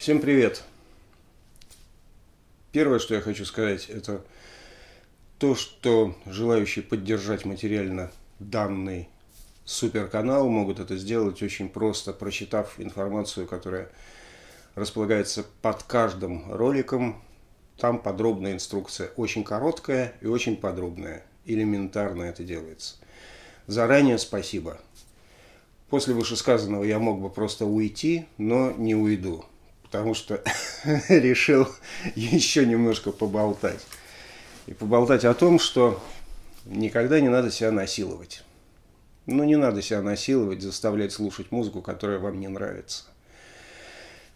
Всем привет! Первое, что я хочу сказать, это то, что желающие поддержать материально данный суперканал могут это сделать очень просто, прочитав информацию, которая располагается под каждым роликом. Там подробная инструкция, очень короткая и очень подробная. Элементарно это делается. Заранее спасибо. После вышесказанного я мог бы просто уйти, но не уйду, потому что решил еще немножко поболтать. И поболтать о том, что никогда не надо себя насиловать. Ну, не надо себя насиловать, заставлять слушать музыку, которая вам не нравится.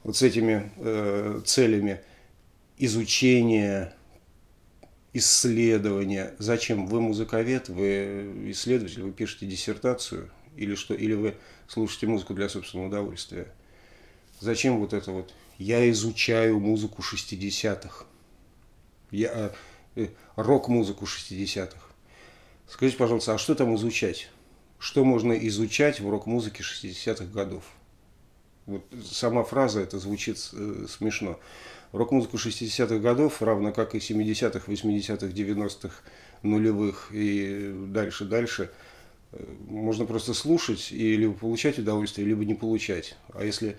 Вот с этими э, целями изучения, исследования. Зачем? Вы музыковед, вы исследователь, вы пишете диссертацию или что? Или вы слушаете музыку для собственного удовольствия. Зачем вот это вот? Я изучаю музыку 60-х. Я, э, рок-музыку 60-х. Скажите, пожалуйста, а что там изучать? Что можно изучать в рок-музыке 60-х годов? Вот сама фраза это звучит э, смешно. Рок-музыку 60-х годов, равно как и 70-х, 80-х, 90-х, нулевых и дальше-дальше, э, можно просто слушать и либо получать удовольствие, либо не получать. А если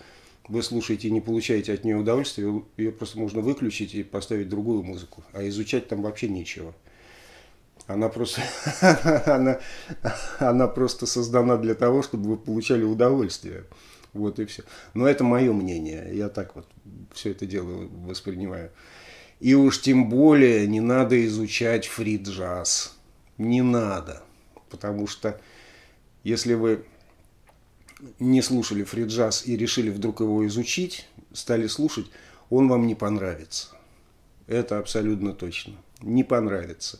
вы слушаете и не получаете от нее удовольствия, ее просто можно выключить и поставить другую музыку. А изучать там вообще нечего. Она просто, она, она просто создана для того, чтобы вы получали удовольствие. Вот и все. Но это мое мнение. Я так вот все это дело воспринимаю. И уж тем более не надо изучать фри-джаз. Не надо. Потому что если вы не слушали фри-джаз и решили вдруг его изучить, стали слушать, он вам не понравится. Это абсолютно точно. Не понравится.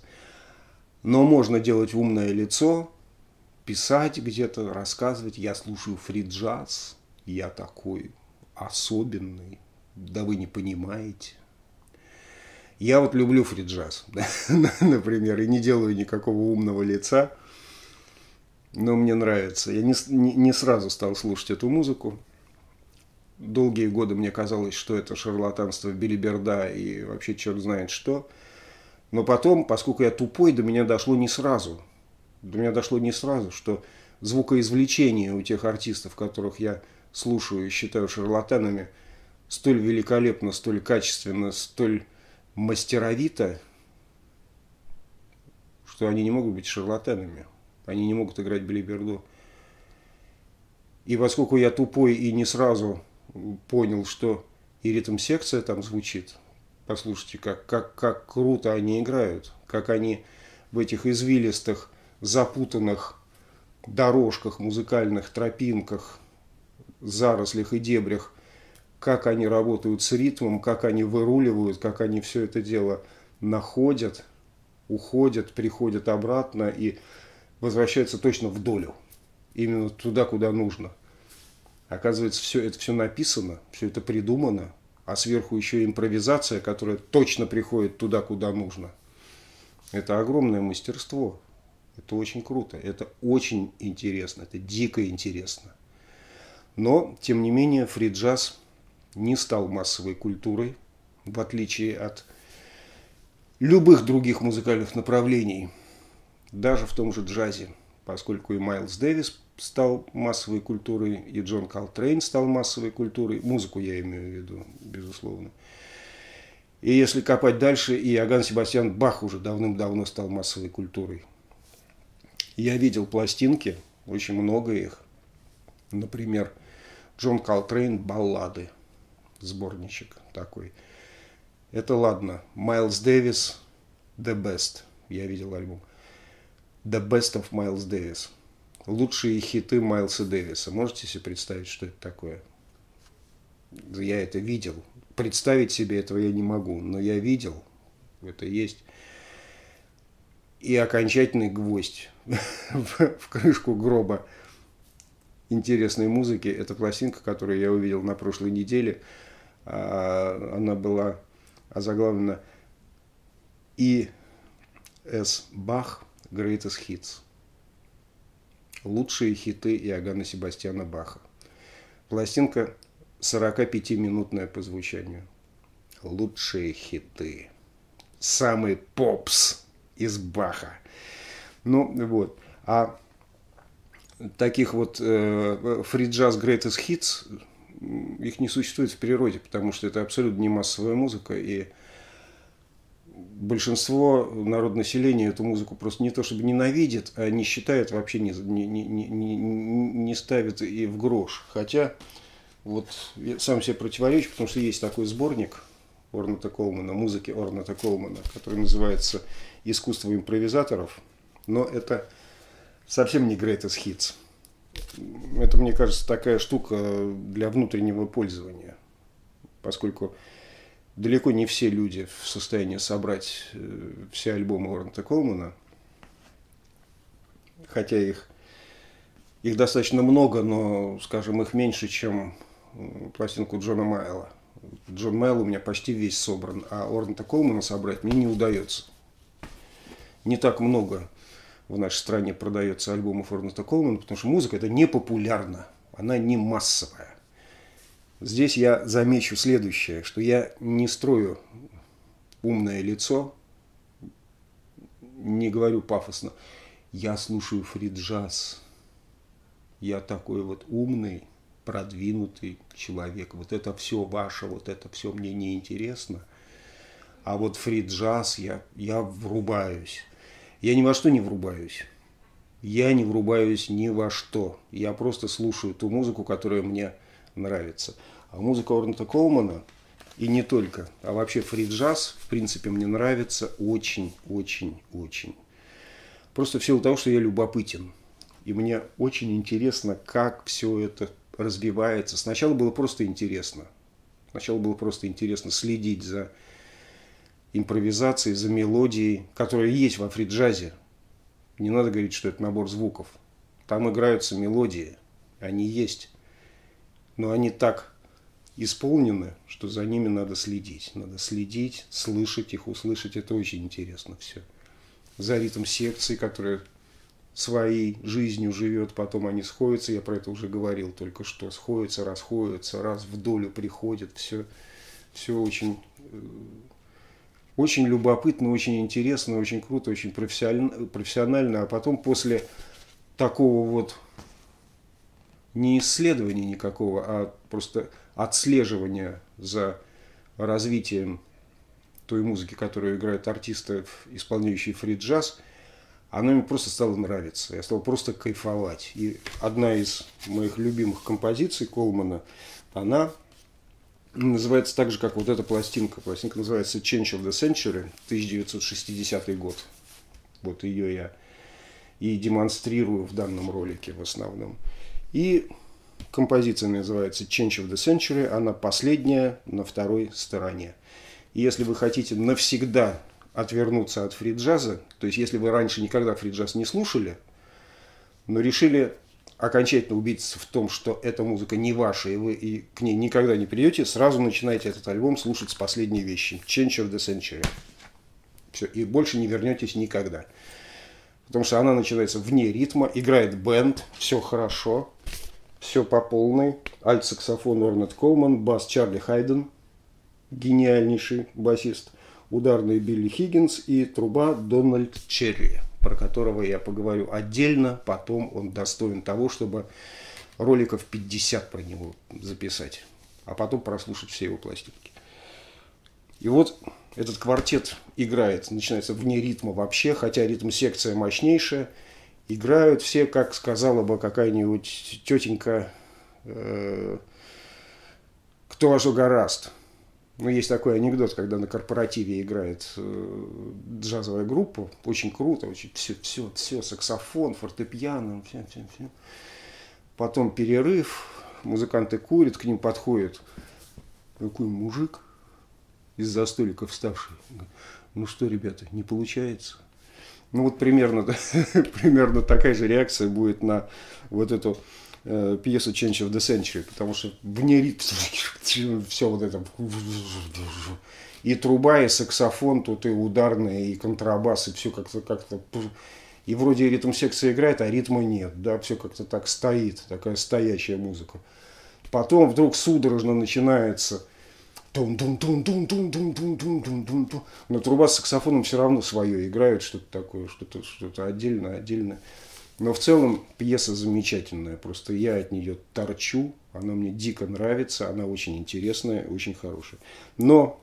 Но можно делать умное лицо, писать где-то, рассказывать. Я слушаю фри-джаз, я такой особенный, да вы не понимаете. Я вот люблю фри-джаз, например, и не делаю никакого умного лица – но мне нравится. Я не, не, сразу стал слушать эту музыку. Долгие годы мне казалось, что это шарлатанство билиберда и вообще черт знает что. Но потом, поскольку я тупой, до меня дошло не сразу. До меня дошло не сразу, что звукоизвлечение у тех артистов, которых я слушаю и считаю шарлатанами, столь великолепно, столь качественно, столь мастеровито, что они не могут быть шарлатанами. Они не могут играть билиберду. И поскольку я тупой и не сразу понял, что и ритм-секция там звучит, послушайте, как, как, как круто они играют, как они в этих извилистых, запутанных дорожках, музыкальных тропинках, зарослях и дебрях, как они работают с ритмом, как они выруливают, как они все это дело находят, уходят, приходят обратно и возвращается точно в долю. Именно туда, куда нужно. Оказывается, все это все написано, все это придумано, а сверху еще импровизация, которая точно приходит туда, куда нужно. Это огромное мастерство. Это очень круто, это очень интересно, это дико интересно. Но, тем не менее, фри-джаз не стал массовой культурой, в отличие от любых других музыкальных направлений – даже в том же джазе, поскольку и Майлз Дэвис стал массовой культурой, и Джон Колтрейн стал массовой культурой, музыку я имею в виду, безусловно. И если копать дальше, и Аган Себастьян Бах уже давным-давно стал массовой культурой. Я видел пластинки, очень много их. Например, Джон Колтрейн «Баллады», сборничек такой. Это ладно. Майлз Дэвис «The Best», я видел альбом – The Best of Miles Davis. Лучшие хиты Майлса Дэвиса. Можете себе представить, что это такое? Я это видел. Представить себе этого я не могу, но я видел. Это есть. И окончательный гвоздь в крышку гроба интересной музыки. Это пластинка, которую я увидел на прошлой неделе. А, она была озаглавлена И. С. Бах Greatest Hits. Лучшие хиты Иоганна Себастьяна Баха. Пластинка 45-минутное по звучанию. Лучшие хиты. Самый попс из Баха. Ну, вот. А таких вот э, free jazz greatest hits, их не существует в природе, потому что это абсолютно не массовая музыка, и большинство народонаселения эту музыку просто не то чтобы ненавидит, а не считает вообще, не, не, не, не, не ставит и в грош. Хотя вот я сам себе противоречу, потому что есть такой сборник Орната Колмана, музыки Орната Колмана, который называется «Искусство импровизаторов», но это совсем не greatest hits. Это, мне кажется, такая штука для внутреннего пользования, поскольку далеко не все люди в состоянии собрать э, все альбомы Орнта Колмана, хотя их, их достаточно много, но, скажем, их меньше, чем пластинку Джона Майла. Джон Майл у меня почти весь собран, а Орнта Колмана собрать мне не удается. Не так много в нашей стране продается альбомов Орнета Колмана, потому что музыка это не популярна, она не массовая. Здесь я замечу следующее, что я не строю умное лицо, не говорю пафосно. Я слушаю фриджаз. Я такой вот умный, продвинутый человек. Вот это все ваше, вот это все мне не интересно. А вот фриджаз я, я врубаюсь. Я ни во что не врубаюсь. Я не врубаюсь ни во что. Я просто слушаю ту музыку, которая мне нравится. А музыка Орнета Колмана, и не только, а вообще фри-джаз, в принципе, мне нравится очень-очень-очень. Просто в силу того, что я любопытен. И мне очень интересно, как все это развивается. Сначала было просто интересно. Сначала было просто интересно следить за импровизацией, за мелодией, которая есть во фри-джазе. Не надо говорить, что это набор звуков. Там играются мелодии, они есть. Но они так исполнены, что за ними надо следить. Надо следить, слышать их, услышать. Это очень интересно все. За ритм секции, которая своей жизнью живет, потом они сходятся, я про это уже говорил только что, сходятся, расходятся, раз в долю приходят, все, все очень э, очень любопытно, очень интересно, очень круто, очень профессионально. А потом после такого вот не исследования никакого, а просто отслеживания за развитием той музыки, которую играют артисты, исполняющие фри-джаз, она мне просто стала нравиться. Я стал просто кайфовать. И одна из моих любимых композиций Колмана, она называется так же, как вот эта пластинка. Пластинка называется Change of the Century, 1960 год. Вот ее я и демонстрирую в данном ролике в основном. И композиция называется Change of the Century, она последняя на второй стороне. И если вы хотите навсегда отвернуться от фри-джаза, то есть если вы раньше никогда фри-джаз не слушали, но решили окончательно убедиться в том, что эта музыка не ваша, и вы и к ней никогда не придете, сразу начинаете этот альбом слушать с последней вещи. Change of the Century. Все, и больше не вернетесь никогда. Потому что она начинается вне ритма, играет бенд, все хорошо, все по полной. Альт-саксофон Орнет Колман, бас Чарли Хайден, гениальнейший басист, ударный Билли Хиггинс и труба Дональд Черри про которого я поговорю отдельно, потом он достоин того, чтобы роликов 50 про него записать, а потом прослушать все его пластинки. И вот этот квартет играет, начинается вне ритма вообще, хотя ритм-секция мощнейшая. Играют все, как сказала бы какая-нибудь тетенька, э, кто во что гораст. Ну, есть такой анекдот, когда на корпоративе играет э, джазовая группа, очень круто, очень все, все, все, саксофон, фортепиано, все, все, все. Потом перерыв, музыканты курят, к ним подходит такой мужик из-за столика вставший. Ну что, ребята, не получается? Ну вот примерно, примерно такая же реакция будет на вот эту э, пьесу Change of the Century, потому что вне ритма все вот это и труба, и саксофон, тут и ударные, и контрабас, и все как-то как-то и вроде ритм секция играет, а ритма нет, да, все как-то так стоит, такая стоящая музыка. Потом вдруг судорожно начинается тун тун тун тун тун тун тун тун тун тун тун Но труба с саксофоном все равно свое играют, что-то такое, что-то что отдельное, отдельное. Но в целом пьеса замечательная. Просто я от нее торчу. Она мне дико нравится. Она очень интересная, очень хорошая. Но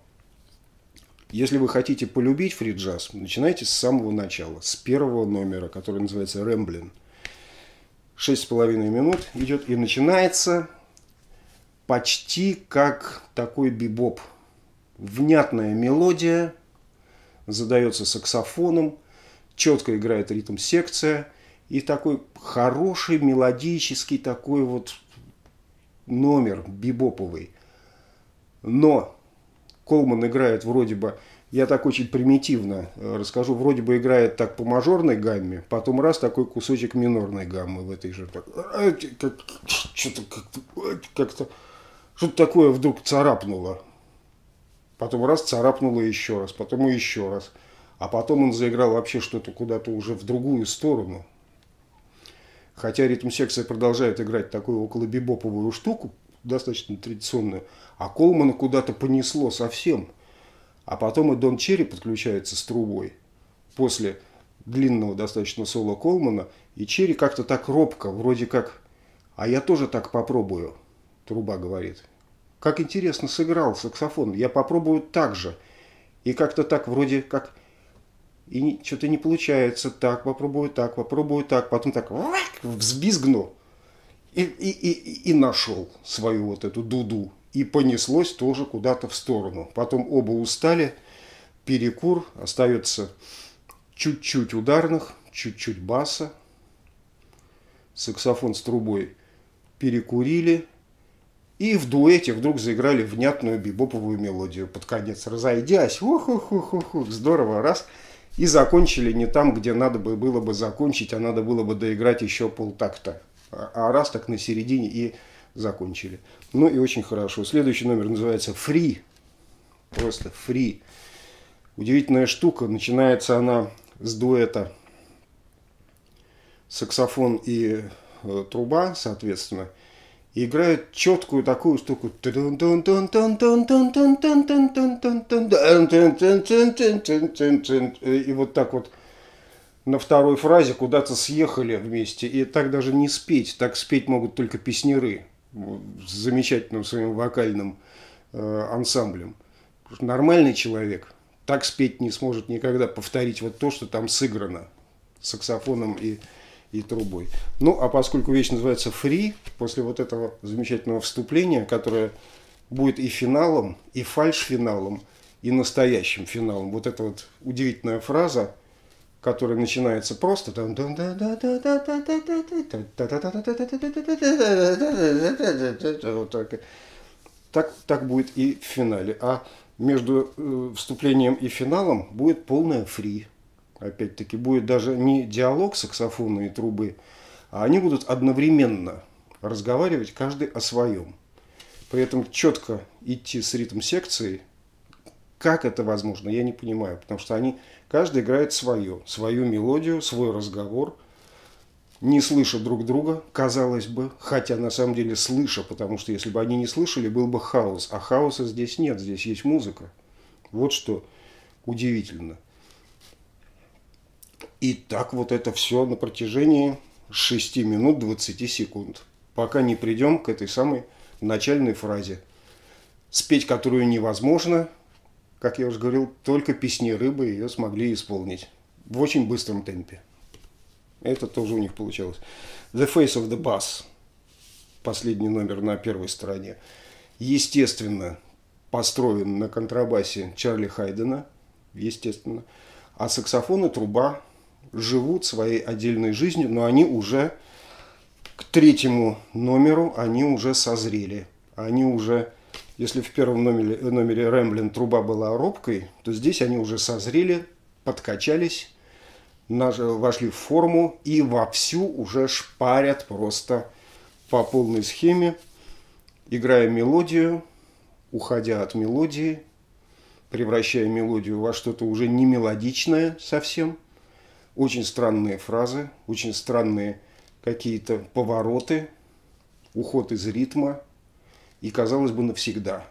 если вы хотите полюбить фри-джаз, начинайте с самого начала, с первого номера, который называется «Рэмблин». Шесть с половиной минут идет и начинается почти как такой бибоп. Внятная мелодия, задается саксофоном, четко играет ритм секция – и такой хороший мелодический такой вот номер бибоповый. Но Колман играет вроде бы, я так очень примитивно э, расскажу, вроде бы играет так по мажорной гамме, потом раз такой кусочек минорной гаммы в этой же. Э, что-то как-то, как-то что-то такое вдруг царапнуло. Потом раз царапнуло еще раз, потом еще раз. А потом он заиграл вообще что-то куда-то уже в другую сторону. Хотя ритм-секция продолжает играть такую около бибоповую штуку, достаточно традиционную, а Колмана куда-то понесло совсем. А потом и Дон Черри подключается с трубой. После длинного достаточно соло Колмана, и Черри как-то так робко, вроде как «А я тоже так попробую», труба говорит. «Как интересно сыграл саксофон, я попробую так же». И как-то так вроде как и что-то не получается, так, попробую так, попробую так, потом так взбизгну и, и, и, и нашел свою вот эту дуду. И понеслось тоже куда-то в сторону. Потом оба устали, перекур, остается чуть-чуть ударных, чуть-чуть баса. Саксофон с трубой перекурили, и в дуэте вдруг заиграли внятную бибоповую мелодию под конец, разойдясь. Ух-ух-ух-ух, здорово, раз – и закончили не там, где надо бы было бы закончить, а надо было бы доиграть еще полтакта. А, а раз так на середине и закончили. Ну и очень хорошо. Следующий номер называется «Free». Просто «Free». Удивительная штука. Начинается она с дуэта саксофон и э, труба, соответственно – и играют четкую такую штуку. И вот так вот на второй фразе куда-то съехали вместе. И так даже не спеть. Так спеть могут только песнеры с замечательным своим вокальным ансамблем. Нормальный человек так спеть не сможет никогда повторить вот то, что там сыграно саксофоном и и трубой. Ну, а поскольку вещь называется «Фри», после вот этого замечательного вступления, которое будет и финалом, и фальш-финалом, и настоящим финалом, вот эта вот удивительная фраза, которая начинается просто вот так. Так, так будет и в финале. А между вступлением и финалом будет полная фри опять-таки, будет даже не диалог саксофона и трубы, а они будут одновременно разговаривать каждый о своем. При этом четко идти с ритм секции, как это возможно, я не понимаю, потому что они, каждый играет свое, свою мелодию, свой разговор, не слыша друг друга, казалось бы, хотя на самом деле слыша, потому что если бы они не слышали, был бы хаос, а хаоса здесь нет, здесь есть музыка. Вот что удивительно – и так вот это все на протяжении 6 минут 20 секунд, пока не придем к этой самой начальной фразе, спеть которую невозможно, как я уже говорил, только песни рыбы ее смогли исполнить. В очень быстром темпе. Это тоже у них получалось. The Face of the Bass, последний номер на первой стороне, естественно, построен на контрабасе Чарли Хайдена, естественно, а саксофон и труба живут своей отдельной жизнью, но они уже к третьему номеру, они уже созрели. Они уже, если в первом номере, номере Рэмблин труба была робкой, то здесь они уже созрели, подкачались, вошли в форму и вовсю уже шпарят просто по полной схеме, играя мелодию, уходя от мелодии, превращая мелодию во что-то уже не мелодичное совсем – очень странные фразы, очень странные какие-то повороты, уход из ритма. и, казалось бы, навсегда.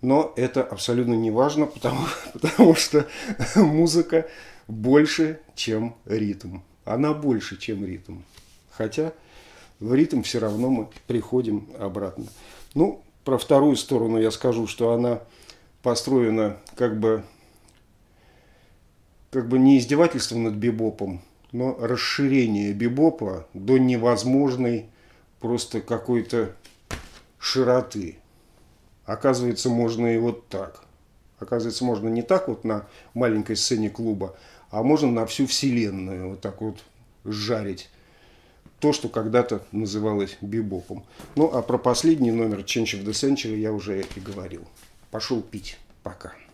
Но это абсолютно не важно, потому, потому что музыка больше, чем ритм. Она больше, чем ритм. Хотя в ритм все равно мы приходим обратно. Ну, про вторую сторону я скажу, что она построена как бы, как бы не издевательство над бибопом, но расширение бибопа до невозможной просто какой-то широты. Оказывается, можно и вот так. Оказывается, можно не так вот на маленькой сцене клуба, а можно на всю вселенную вот так вот жарить то, что когда-то называлось бибопом. Ну, а про последний номер Change of the Century я уже и говорил. Пошел пить. Пока.